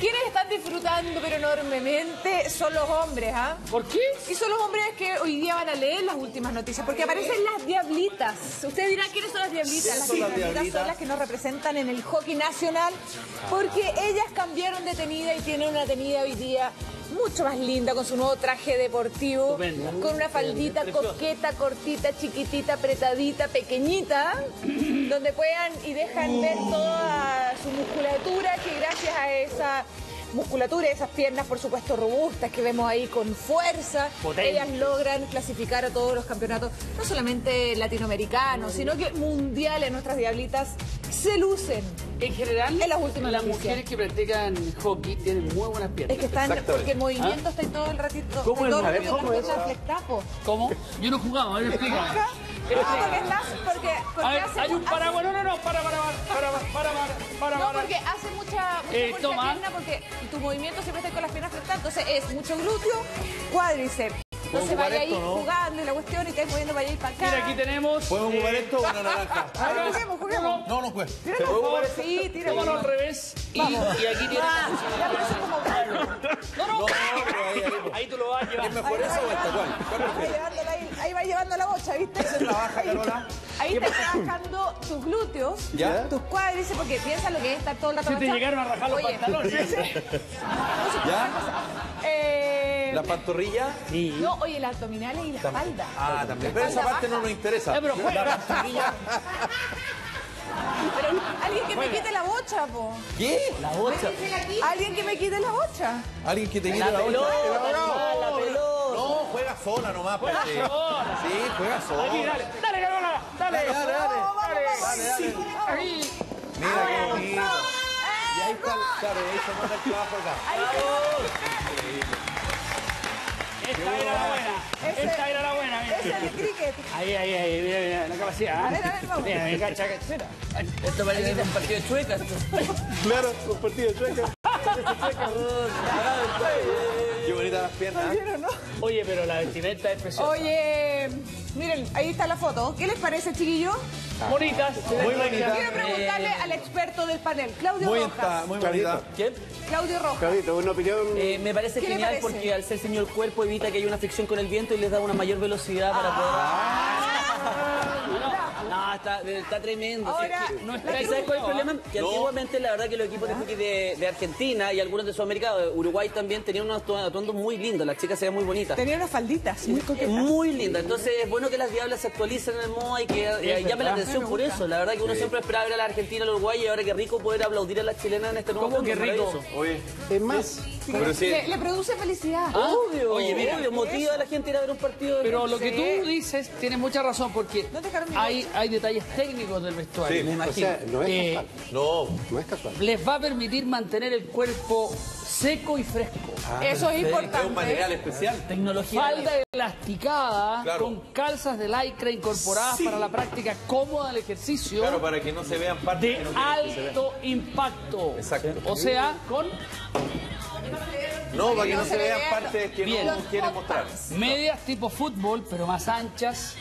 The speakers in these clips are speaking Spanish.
Quienes están disfrutando pero enormemente son los hombres, ¿ah? ¿Por qué? Y son los hombres que hoy día van a leer las últimas noticias, porque aparecen las diablitas. Ustedes dirán, ¿quiénes son las diablitas? Las son las diablitas diablitas? son las que nos representan en el hockey nacional, porque ellas cambiaron de tenida y tienen una tenida hoy día mucho más linda, con su nuevo traje deportivo, Estupenda. con una faldita coqueta, cortita, chiquitita, apretadita, pequeñita, donde puedan y dejan ver toda su musculatura, que gracias a esa musculatura y esas piernas, por supuesto, robustas que vemos ahí con fuerza, Potente. ellas logran clasificar a todos los campeonatos, no solamente latinoamericanos, sino que mundiales. Nuestras diablitas se lucen. En general, En las últimas las mujeres que practican hockey tienen muy buenas piernas. Es que están, porque el movimiento está ahí todo el ratito. ¿Cómo es? todo el ver, ¿cómo es? ¿Cómo? Yo no he jugado, a No, porque estás, porque, porque A ver, hace- hay un hace- paraguas. No, no, no, para, para, para, para, para, para, No, para. porque hace mucha, mucha Eh, fuerza toma. pierna porque tu movimiento siempre está con las piernas flectadas. Entonces es mucho glúteo, cuádriceps. Entonces jugar vaya ahí ¿no? jugando y la cuestión y te vas moviendo para allá y para acá. Mira, aquí tenemos. ¿Podemos jugar eh, esto o una naranja? A ver, juguemos, juguemos. No, no juega. Tira, ¿Se por favor, jugar sí, tira. Tómalo al revés. Y, y aquí tienes. Ah, ya, pero eso es como No, no. No, ahí, ahí. Ahí tú lo vas a ¿Es llevar. mejor eso o esta? ¿Cuál? ¿Cuál Ahí ahí, ahí va llevando la bocha, ¿viste? ¿Esa es la baja, Carola? Ahí estás trabajando tus glúteos, ¿Ya? tus cuádriceps, porque piensa lo que es estar todo el rato Se te llegaron a rajar los Oye, pantalones. ¿Ya? Eh, ¿La pantorrilla? no, oye, las abdominales y la espalda. Ah, también. Pero esa parte no nos interesa. Pero juega. La pantorrilla. Pero alguien que me quite la bocha, po. ¿Qué? La bocha. Alguien que me quite la bocha. ¿Alguien que te quite la, pelota, bocha? la pelota. No, juega sola nomás. Juega Pepe. sola. Sí, juega sola. Aquí, dale. Dale, Carola. Dale. Dale, dale, dale. Dale, dale. Ahí. Mira qué bonito. Y ahí está, claro, ahí se manda el trabajo acá. Esta era la buena. Ese- Esta era la buena. mira. Ese es el cricket. Ahí, ahí, ahí, mira, mira, la capacidad. A ver, a ver, vamos. Mira, mira, cacha, cacha. Esto parece que es un partido de chuecas. Claro, un partido de chueca. Qué bonitas las piernas. ¿Vieron, no? Oye, pero la vestimenta es preciosa. Oye, miren, ahí está la foto. ¿Qué les parece, chiquillo? Bonitas. Muy bonita. Quiero preguntarle al experto del panel, Claudio Muy, Rojas. muy bonita. ¿Quién? Claudio Rojas. Carlito, una opinión. Eh, me parece ¿Qué le genial parece? porque al ser señor el cuerpo evita que haya una fricción con el viento y les da una mayor velocidad para poder... Está, está tremendo. Ahora, no ¿Sabes cuál es el problema? Que No. antiguamente la verdad que los equipos de hockey de, de Argentina y algunos de Sudamérica, de Uruguay también, tenían unos atu- atuendos muy lindos. Las chicas se veían muy bonitas. Tenía unas falditas muy coquetas. Muy linda, entonces es bueno que las diablas se actualicen en el moda y que eh, llame la atención por eso. La verdad que uno siempre esperaba ver a la Argentina, al Uruguay y ahora que rico poder aplaudir a las chilenas en este nuevo ¿Cómo que rico? Oye, Es más, pero sí. Le, le produce felicidad. Obvio, Oye, mira. obvio, motiva a la gente a ir a ver un partido de Pero lo que tú dices tiene mucha razón porque No hay, hay detalles técnicos del vestuario. Sí. me o imagino. sea, no es Eh, casual. No. No es casual. les va a permitir mantener el cuerpo seco y fresco. Eso es Es importante. un material especial. Tecnología. Falda elasticada Claro. con calzas de lycra incorporadas para la práctica cómoda del ejercicio Claro, para que no se vean partes de que no quieren que se vean. alto impacto. Exacto. O sea, con No, para que no se vean vean partes que Bien. no quieren mostrar. medias tipo fútbol, pero más anchas,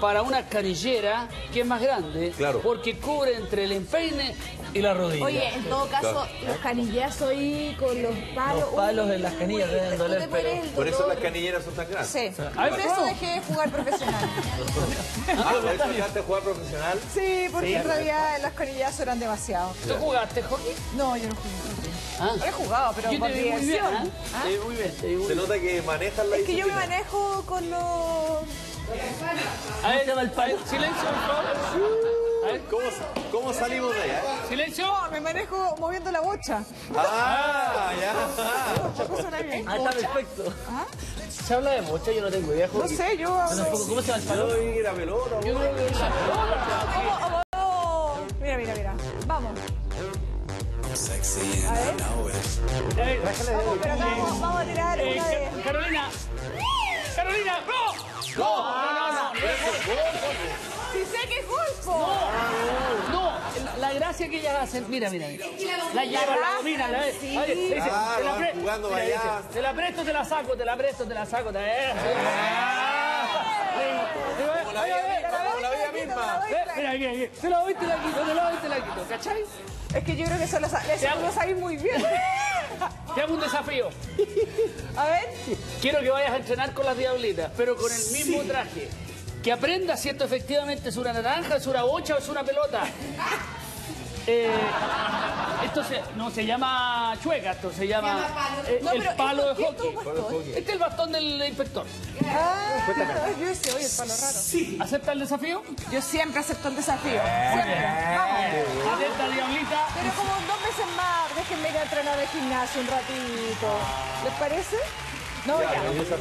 para una canillera que es más grande, Claro. porque cubre entre el empeine y la rodilla. Oye, en todo caso, los canillazos ahí con los palos. Los palos uy, en las canillas deben doler, pero- Por eso las canilleras son tan grandes. Sí, A ver, por eso dejé de jugar profesional. Ah, por eso dejaste de jugar profesional. Sí, porque en realidad las canillazos eran demasiado. ¿Tú jugaste hockey? No, yo no jugué. hockey. Ah. He jugado, pero Yo por te vi muy bien, diversión. ¿ah? Te vi muy bien, te vi muy Se bien. nota que manejan la Es que yo me manejo con los... A ver, a silencio, por favor. A ver, ¿Cómo, cómo salimos de allá? silencio. Me manejo moviendo la bocha. Ah, ya. Ah, está perfecto. ¿Ah? Se habla de mucho, yo no tengo idea. No sé, yo... ¿Cómo se llama el palo? Yo que era pelota. Yo creo que. Oh, Mira, mira, mira. Vamos. A ver. Eh, Vamos, pero vamos, vamos a tirar eh, una de... Ca- Carolina. Carolina, no. No, no, no, no. Si sé que es golfo. No, la, la gracia que ellas hacen, mira, mira, mira. La llevan, la dominan, la ves. Oye, dice, te la van pre- jugando mira, allá. dice, Te la presto, te la saco, te la presto, te la saco. Te Mira, aquí, aquí. Te la doy, te la quito, te la doy, te la quito. ¿Cachai? Es que yo creo que eso lo, sa- eso hago- lo sabéis muy bien. Hago un desafío. A ver. Quiero que vayas a entrenar con las diablitas, pero con el mismo traje. Que aprendas si esto efectivamente es una naranja, es una bocha o es una pelota. Eh, esto se- no se llama chueca, esto se llama eh, No, el palo esto- de hockey. Este es el bastón del inspector. Ah, yo decía, oye, el palo raro. ¿Acepta el desafío? Yo siempre acepto el desafío. Siempre. Vamos. Atenta, diablita. Pero como dos veces más, déjenme ir a entrenar al gimnasio un ratito. ¿Les parece? No, ya. Esa